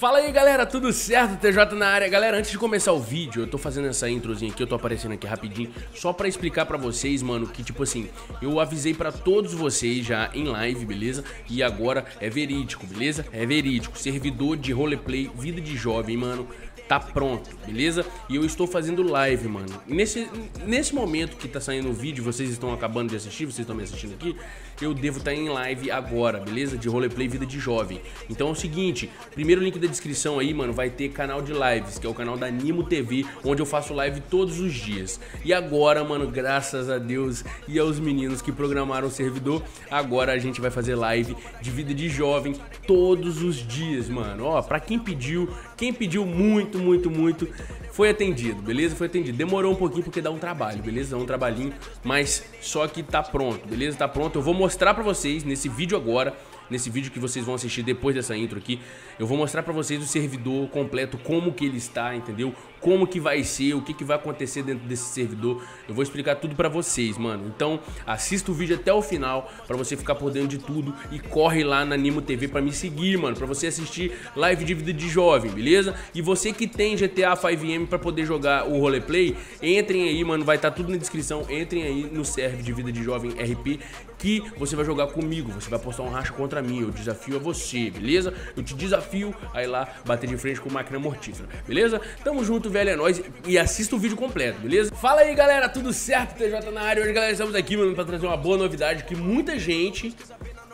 Fala aí galera, tudo certo? TJ na área. Galera, antes de começar o vídeo, eu tô fazendo essa introzinha aqui, eu tô aparecendo aqui rapidinho, só pra explicar pra vocês, mano, que tipo assim, eu avisei pra todos vocês já em live, beleza? E agora é verídico, beleza? É verídico, servidor de roleplay, vida de jovem, mano tá pronto, beleza? E eu estou fazendo live, mano. nesse, nesse momento que tá saindo o vídeo, vocês estão acabando de assistir, vocês estão me assistindo aqui, eu devo estar tá em live agora, beleza? De roleplay vida de jovem. Então é o seguinte, primeiro link da descrição aí, mano, vai ter canal de lives, que é o canal da Nimo TV, onde eu faço live todos os dias. E agora, mano, graças a Deus e aos meninos que programaram o servidor, agora a gente vai fazer live de vida de jovem todos os dias, mano. Ó, pra quem pediu, quem pediu muito, muito, muito, foi atendido, beleza? Foi atendido. Demorou um pouquinho porque dá um trabalho, beleza? Dá um trabalhinho, mas só que tá pronto, beleza? Tá pronto. Eu vou mostrar pra vocês nesse vídeo agora nesse vídeo que vocês vão assistir depois dessa intro aqui, eu vou mostrar pra vocês o servidor completo, como que ele está, entendeu? Como que vai ser, o que que vai acontecer dentro desse servidor. Eu vou explicar tudo pra vocês, mano. Então, assista o vídeo até o final pra você ficar por dentro de tudo e corre lá na Nimo TV pra me seguir, mano, pra você assistir live de vida de jovem, beleza? E você que tem GTA 5M pra poder jogar o roleplay, entrem aí, mano, vai estar tá tudo na descrição. Entrem aí no serve de vida de jovem RP que você vai jogar comigo. Você vai postar um racha contra mim. Eu desafio a você, beleza? Eu te desafio a ir lá bater de frente com máquina mortífera, beleza? Tamo junto, velho, é nóis. E assista o vídeo completo, beleza? Fala aí, galera, tudo certo? TJ na área. Hoje, galera, estamos aqui, mano, pra trazer uma boa novidade que muita gente,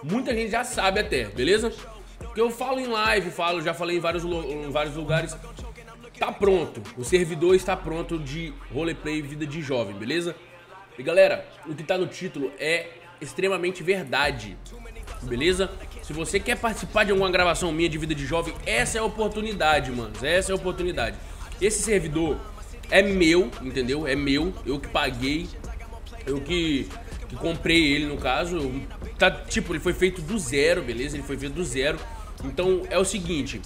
muita gente já sabe até, beleza? Que eu falo em live, falo, já falei em vários, em vários lugares. Tá pronto, o servidor está pronto de roleplay vida de jovem, beleza? E galera, o que tá no título é extremamente verdade. Beleza? Se você quer participar de alguma gravação minha de vida de jovem, essa é a oportunidade, mano. Essa é a oportunidade. Esse servidor é meu, entendeu? É meu, eu que paguei, eu que, que comprei ele no caso. Tá, tipo, ele foi feito do zero, beleza? Ele foi feito do zero. Então é o seguinte,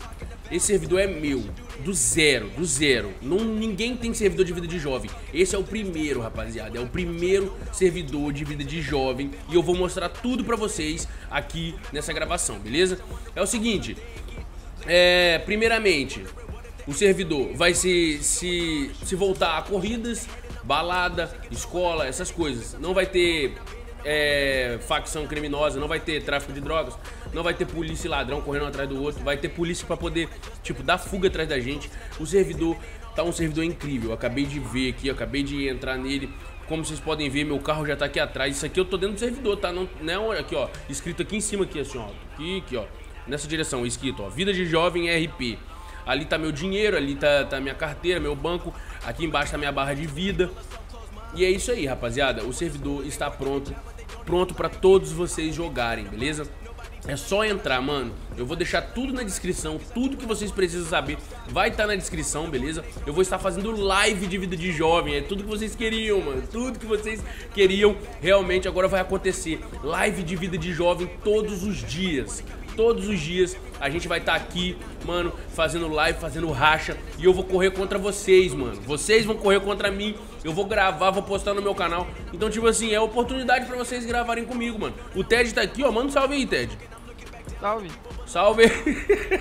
esse servidor é meu, do zero, do zero. Não, ninguém tem servidor de vida de jovem. Esse é o primeiro, rapaziada. É o primeiro servidor de vida de jovem. E eu vou mostrar tudo pra vocês aqui nessa gravação, beleza? É o seguinte, é, primeiramente, o servidor vai se, se, se voltar a corridas, balada, escola, essas coisas. Não vai ter é, facção criminosa, não vai ter tráfico de drogas, não vai ter polícia e ladrão correndo atrás do outro, vai ter polícia para poder, tipo, dar fuga atrás da gente. O servidor tá um servidor incrível, acabei de ver aqui, acabei de entrar nele. Como vocês podem ver, meu carro já tá aqui atrás. Isso aqui eu tô dentro do servidor, tá? Não, não aqui, ó, escrito aqui em cima aqui assim, ó. Aqui, aqui, ó. Nessa direção, escrito, ó, Vida de Jovem RP. Ali tá meu dinheiro, ali tá, tá minha carteira, meu banco. Aqui embaixo tá minha barra de vida. E é isso aí, rapaziada. O servidor está pronto, pronto para todos vocês jogarem, beleza? É só entrar, mano. Eu vou deixar tudo na descrição, tudo que vocês precisam saber vai estar tá na descrição, beleza? Eu vou estar fazendo live de vida de jovem, é tudo que vocês queriam, mano. Tudo que vocês queriam realmente agora vai acontecer. Live de vida de jovem todos os dias todos os dias a gente vai estar tá aqui, mano, fazendo live, fazendo racha e eu vou correr contra vocês, mano. Vocês vão correr contra mim, eu vou gravar, vou postar no meu canal. Então, tipo assim, é oportunidade pra vocês gravarem comigo, mano. O Ted tá aqui, ó, manda um salve aí, Ted. Salve. Salve.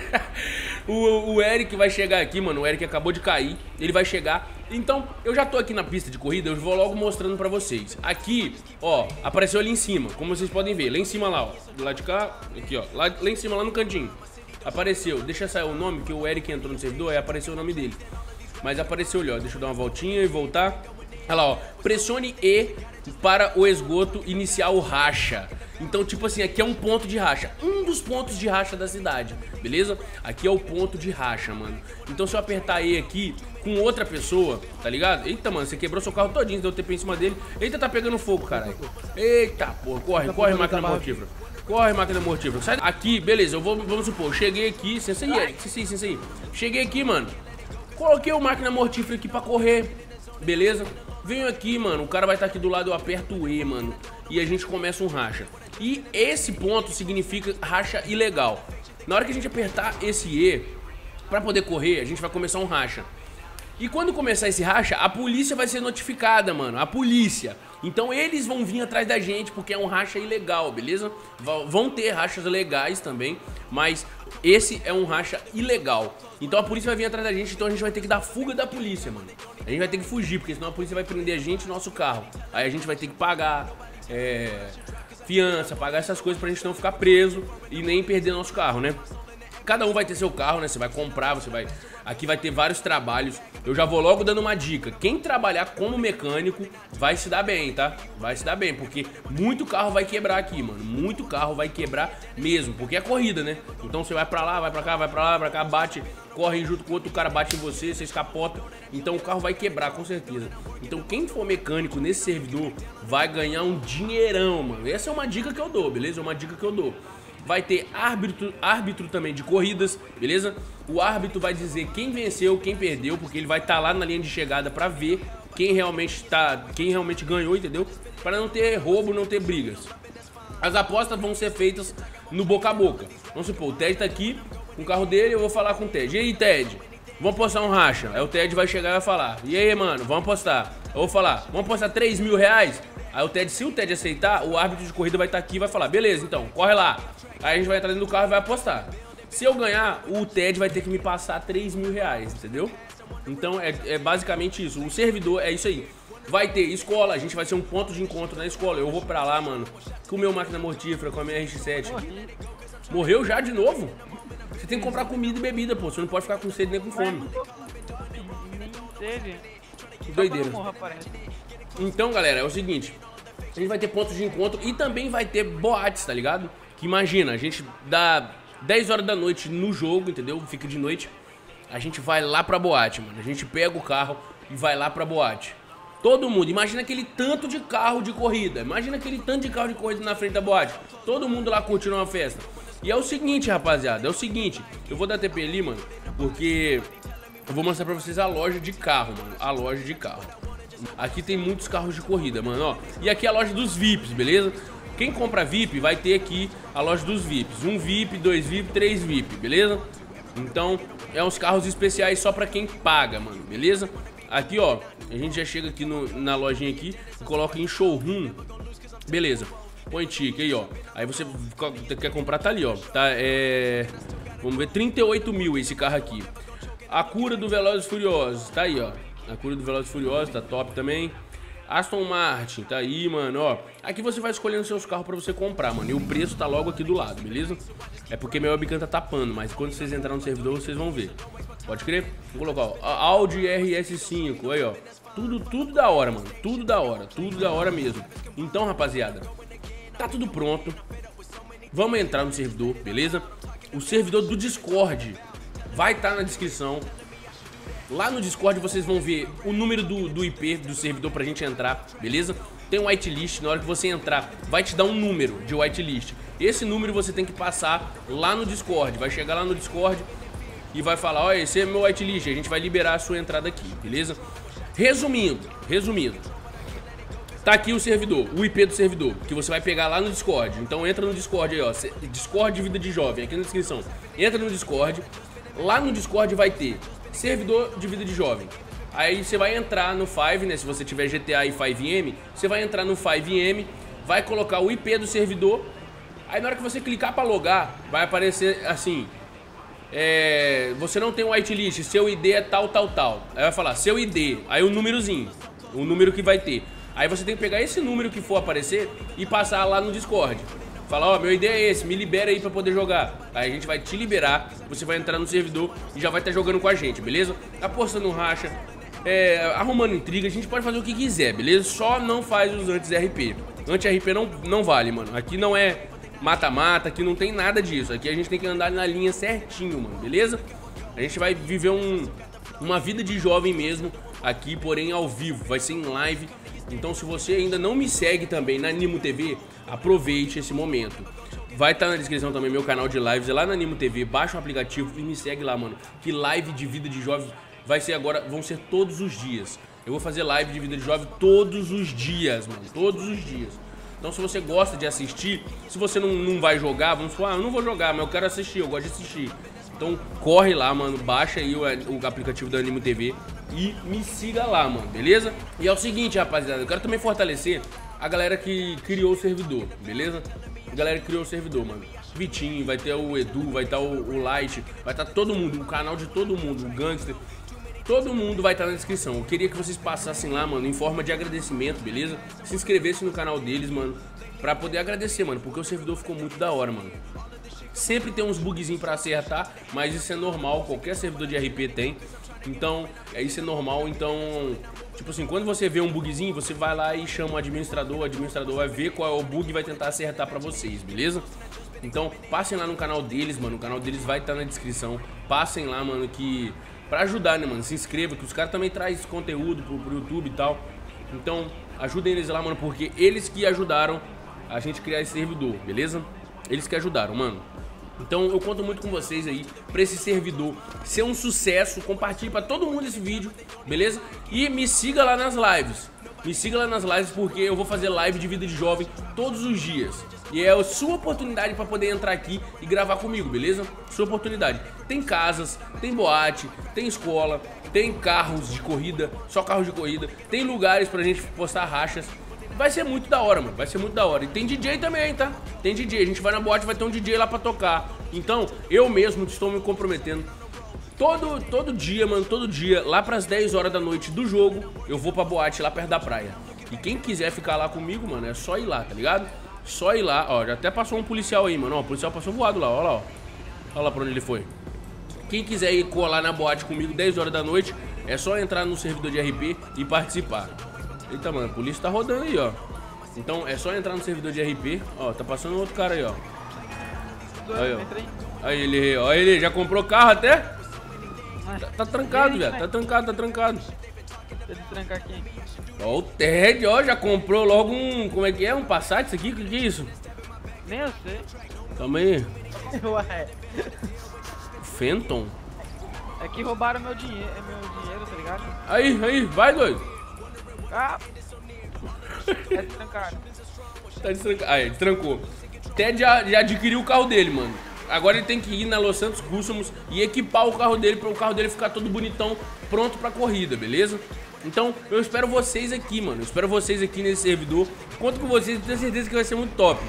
o, o Eric vai chegar aqui, mano. O Eric acabou de cair. Ele vai chegar. Então, eu já tô aqui na pista de corrida. Eu vou logo mostrando pra vocês. Aqui, ó, apareceu ali em cima. Como vocês podem ver. Lá em cima lá, ó. Do lado de cá. Aqui, ó. Lá, lá em cima, lá no cantinho. Apareceu. Deixa sair o nome, que o Eric entrou no servidor. Aí apareceu o nome dele. Mas apareceu ali, ó. Deixa eu dar uma voltinha e voltar. Olha lá, ó. Pressione E para o esgoto iniciar o racha. Então, tipo assim, aqui é um ponto de racha. Um dos pontos de racha da cidade, beleza? Aqui é o ponto de racha, mano. Então, se eu apertar E aqui com outra pessoa, tá ligado? Eita, mano, você quebrou seu carro todinho, deu TP em cima dele. Eita, tá pegando fogo, caralho. Eita, porra, corre, corre, máquina mortífera. Corre, máquina mortífera. Sai aqui, beleza, eu vou, vamos supor, cheguei aqui, sem sair, sem sair, sem Cheguei aqui, mano. Coloquei o máquina mortífera aqui pra correr, beleza? Venho aqui, mano, o cara vai estar tá aqui do lado, eu aperto o E, mano. E a gente começa um racha. E esse ponto significa racha ilegal. Na hora que a gente apertar esse E, pra poder correr, a gente vai começar um racha. E quando começar esse racha, a polícia vai ser notificada, mano. A polícia. Então eles vão vir atrás da gente porque é um racha ilegal, beleza? Vão ter rachas legais também, mas esse é um racha ilegal. Então a polícia vai vir atrás da gente, então a gente vai ter que dar fuga da polícia, mano. A gente vai ter que fugir, porque senão a polícia vai prender a gente e nosso carro. Aí a gente vai ter que pagar é, fiança, pagar essas coisas pra gente não ficar preso e nem perder nosso carro, né? Cada um vai ter seu carro, né? Você vai comprar, você vai Aqui vai ter vários trabalhos. Eu já vou logo dando uma dica. Quem trabalhar como mecânico vai se dar bem, tá? Vai se dar bem, porque muito carro vai quebrar aqui, mano. Muito carro vai quebrar mesmo, porque é corrida, né? Então você vai pra lá, vai pra cá, vai pra lá, vai pra cá, bate, corre junto com outro cara, bate em você, você escapota. Então o carro vai quebrar, com certeza. Então quem for mecânico nesse servidor vai ganhar um dinheirão, mano. Essa é uma dica que eu dou, beleza? É uma dica que eu dou vai ter árbitro, árbitro também de corridas, beleza? O árbitro vai dizer quem venceu, quem perdeu, porque ele vai estar tá lá na linha de chegada para ver quem realmente tá, quem realmente ganhou, entendeu? Para não ter roubo, não ter brigas. As apostas vão ser feitas no boca a boca. Vamos supor, o Ted tá aqui com o carro dele, eu vou falar com o Ted. E aí, Ted? Vamos apostar um racha. Aí o Ted vai chegar e vai falar. E aí, mano, vamos apostar. Eu vou falar, vamos apostar 3 mil reais? Aí o Ted, se o Ted aceitar, o árbitro de corrida vai estar tá aqui e vai falar, beleza, então, corre lá. Aí a gente vai entrar dentro do carro e vai apostar. Se eu ganhar, o TED vai ter que me passar 3 mil reais, entendeu? Então é, é basicamente isso. O servidor é isso aí. Vai ter escola, a gente vai ser um ponto de encontro na escola. Eu vou pra lá, mano, com o meu máquina mortífera, com a minha RX-7. Morreu já de novo? Você tem que comprar comida e bebida, pô. Você não pode ficar com sede nem com fome. Sede? Doideira. Então, galera, é o seguinte. A gente vai ter pontos de encontro e também vai ter boates, tá ligado? Que imagina, a gente dá 10 horas da noite no jogo, entendeu? Fica de noite. A gente vai lá pra boate, mano. A gente pega o carro e vai lá pra boate. Todo mundo, imagina aquele tanto de carro de corrida. Imagina aquele tanto de carro de corrida na frente da boate. Todo mundo lá curtindo uma festa. E é o seguinte, rapaziada, é o seguinte. Eu vou dar TP ali, mano, porque eu vou mostrar pra vocês a loja de carro, mano. A loja de carro. Aqui tem muitos carros de corrida, mano, ó. E aqui é a loja dos VIPs, beleza? Quem compra VIP vai ter aqui a loja dos VIPs. Um VIP, dois VIP, três VIP, beleza? Então, é uns carros especiais só pra quem paga, mano, beleza? Aqui, ó, a gente já chega aqui no, na lojinha aqui e coloca em showroom. Beleza. Põe tique aí, ó. Aí você quer comprar, tá ali, ó. Tá, é... Vamos ver, 38 mil esse carro aqui. A cura do Velozes Furiosos, tá aí, ó. A cura do Velozes Furiosos, tá top também. Aston Martin, tá aí, mano, ó. Aqui você vai escolhendo seus carros pra você comprar, mano. E o preço tá logo aqui do lado, beleza? É porque meu webcam tá tapando, mas quando vocês entrarem no servidor, vocês vão ver. Pode crer? Vou colocar, ó, Audi RS5, aí, ó. Tudo, tudo da hora, mano. Tudo da hora, tudo da hora mesmo. Então, rapaziada, tá tudo pronto. Vamos entrar no servidor, beleza? O servidor do Discord vai estar tá na descrição. Lá no Discord vocês vão ver o número do, do IP do servidor pra gente entrar, beleza? Tem um whitelist, na hora que você entrar, vai te dar um número de whitelist. Esse número você tem que passar lá no Discord. Vai chegar lá no Discord e vai falar, olha, esse é meu whitelist, a gente vai liberar a sua entrada aqui, beleza? Resumindo, resumindo, tá aqui o servidor, o IP do servidor, que você vai pegar lá no Discord. Então entra no Discord aí, ó, Discord Vida de Jovem, aqui na descrição. Entra no Discord, lá no Discord vai ter servidor de vida de jovem. Aí você vai entrar no 5, né? Se você tiver GTA e 5M, você vai entrar no 5M, vai colocar o IP do servidor. Aí na hora que você clicar para logar, vai aparecer assim: é, você não tem um whitelist, seu ID é tal, tal, tal. Aí vai falar seu ID, aí o númerozinho, o número que vai ter. Aí você tem que pegar esse número que for aparecer e passar lá no Discord. Fala, ó, oh, meu ID é esse, me libera aí pra poder jogar. Aí a gente vai te liberar, você vai entrar no servidor e já vai estar tá jogando com a gente, beleza? Apostando racha, é, arrumando intriga, a gente pode fazer o que quiser, beleza? Só não faz os antes-RP. Anti-RP não, não vale, mano. Aqui não é mata-mata, aqui não tem nada disso. Aqui a gente tem que andar na linha certinho, mano, beleza? A gente vai viver um, uma vida de jovem mesmo aqui, porém ao vivo. Vai ser em live. Então se você ainda não me segue também na Nimo TV, aproveite esse momento. Vai estar tá na descrição também meu canal de lives, é lá na Animo TV, baixa o aplicativo e me segue lá, mano. Que live de vida de jovens vai ser agora, vão ser todos os dias. Eu vou fazer live de vida de jovem todos os dias, mano, todos os dias. Então se você gosta de assistir, se você não, não vai jogar, vamos falar, ah, eu não vou jogar, mas eu quero assistir, eu gosto de assistir. Então corre lá, mano, baixa aí o, o aplicativo da Animo TV e me siga lá, mano, beleza? E é o seguinte, rapaziada, eu quero também fortalecer a galera que criou o servidor, beleza? A galera que criou o servidor, mano. Vitinho, vai ter o Edu, vai estar tá o, Light, vai estar tá todo mundo, o canal de todo mundo, o Gangster. Todo mundo vai estar tá na descrição. Eu queria que vocês passassem lá, mano, em forma de agradecimento, beleza? Se inscrevessem no canal deles, mano, pra poder agradecer, mano, porque o servidor ficou muito da hora, mano. Sempre tem uns bugzinhos pra acertar, mas isso é normal, qualquer servidor de RP tem. Então, é isso é normal, então, tipo assim, quando você vê um bugzinho, você vai lá e chama o administrador, o administrador vai ver qual é o bug e vai tentar acertar pra vocês, beleza? Então, passem lá no canal deles, mano, o canal deles vai estar tá na descrição. Passem lá, mano, que pra ajudar, né, mano, se inscreva, que os caras também trazem conteúdo pro, pro YouTube e tal. Então, ajudem eles lá, mano, porque eles que ajudaram a gente criar esse servidor, beleza? Eles que ajudaram, mano. Então eu conto muito com vocês aí pra esse servidor ser um sucesso. Compartilhe pra todo mundo esse vídeo, beleza? E me siga lá nas lives. Me siga lá nas lives porque eu vou fazer live de vida de jovem todos os dias. E é a sua oportunidade para poder entrar aqui e gravar comigo, beleza? Sua oportunidade. Tem casas, tem boate, tem escola, tem carros de corrida, só carros de corrida, tem lugares pra gente postar rachas vai ser muito da hora, mano. Vai ser muito da hora. E tem DJ também, tá? Tem DJ. A gente vai na boate, vai ter um DJ lá pra tocar. Então, eu mesmo estou me comprometendo. Todo, todo dia, mano, todo dia, lá pras 10 horas da noite do jogo, eu vou pra boate lá perto da praia. E quem quiser ficar lá comigo, mano, é só ir lá, tá ligado? Só ir lá, ó, já até passou um policial aí, mano, ó, o policial passou voado lá, ó lá, ó. Olha lá pra onde ele foi. Quem quiser ir colar na boate comigo 10 horas da noite, é só entrar no servidor de RP e participar. Eita, mano, a polícia tá rodando aí, ó. Então é só entrar no servidor de RP. Ó, tá passando outro cara aí, ó. Aí, ó. Aí ele, ó, ele já comprou carro até? Tá, tá trancado, velho. Tá trancado, tá trancado. Deixa eu trancar aqui. Ó, o Ted, ó, já comprou logo um. Como é que é? Um Passat isso aqui? O que, que é isso? Nem eu sei. Calma aí. Ué. Fenton? É que roubaram meu dinheiro, meu dinheiro, tá ligado? Aí, aí, vai, doido. Ah! É. Tá destrancado. Ah, ele trancou. Ted já, já adquiriu o carro dele, mano. Agora ele tem que ir na Los Santos Customs e equipar o carro dele para o carro dele ficar todo bonitão, pronto pra corrida, beleza? Então, eu espero vocês aqui, mano. Eu espero vocês aqui nesse servidor. Conto com vocês, tenho certeza que vai ser muito top.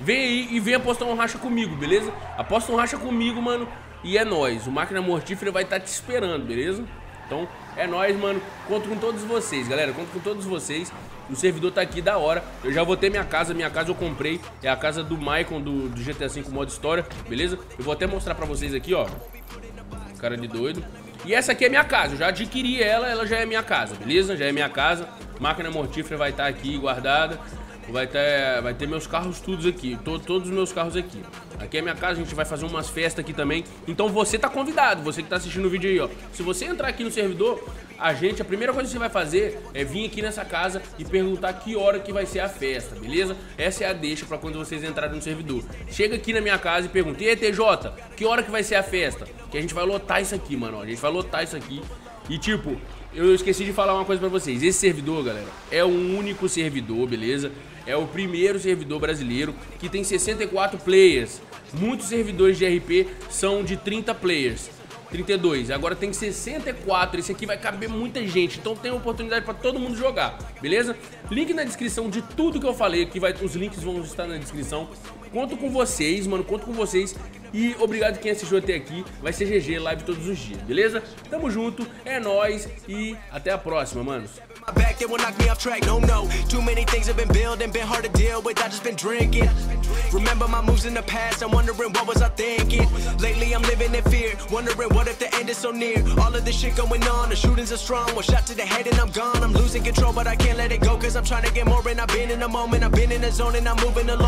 Vem aí e vem apostar um racha comigo, beleza? Aposta um racha comigo, mano. E é nóis. O Máquina Mortífera vai estar tá te esperando, beleza? Então, é nóis, mano. Conto com todos vocês, galera. Conto com todos vocês. O servidor tá aqui da hora. Eu já vou ter minha casa. Minha casa eu comprei. É a casa do Maicon do, do GTA V modo história, beleza? Eu vou até mostrar pra vocês aqui, ó. Cara de doido. E essa aqui é minha casa. Eu já adquiri ela. Ela já é minha casa, beleza? Já é minha casa. Máquina mortífera vai estar tá aqui guardada. Vai ter, vai ter meus carros todos aqui. To, todos os meus carros aqui. Aqui é minha casa, a gente vai fazer umas festas aqui também. Então você tá convidado, você que tá assistindo o vídeo aí, ó. Se você entrar aqui no servidor, a gente, a primeira coisa que você vai fazer é vir aqui nessa casa e perguntar que hora que vai ser a festa, beleza? Essa é a deixa pra quando vocês entrarem no servidor. Chega aqui na minha casa e pergunta, e aí, TJ, que hora que vai ser a festa? Que a gente vai lotar isso aqui, mano, ó. A gente vai lotar isso aqui. E tipo, eu esqueci de falar uma coisa pra vocês. Esse servidor, galera, é o único servidor, beleza? É o primeiro servidor brasileiro que tem 64 players. Muitos servidores de RP são de 30 players. 32, agora tem 64, esse aqui vai caber muita gente, então tem oportunidade para todo mundo jogar, beleza? Link na descrição de tudo que eu falei aqui, vai, os links vão estar na descrição. Conto com vocês, mano, conto com vocês e obrigado quem assistiu até aqui, vai ser GG Live todos os dias, beleza? Tamo junto, é nóis e até a próxima, manos. Remember my moves in the past, I'm wondering what was I thinking? Lately I'm living in fear, wondering what if the end is so near? All of this shit going on, the shootings are strong. One shot to the head and I'm gone. I'm losing control, but I can't let it go Cause I'm trying to get more and I've been in the moment. I've been in the zone and I'm moving along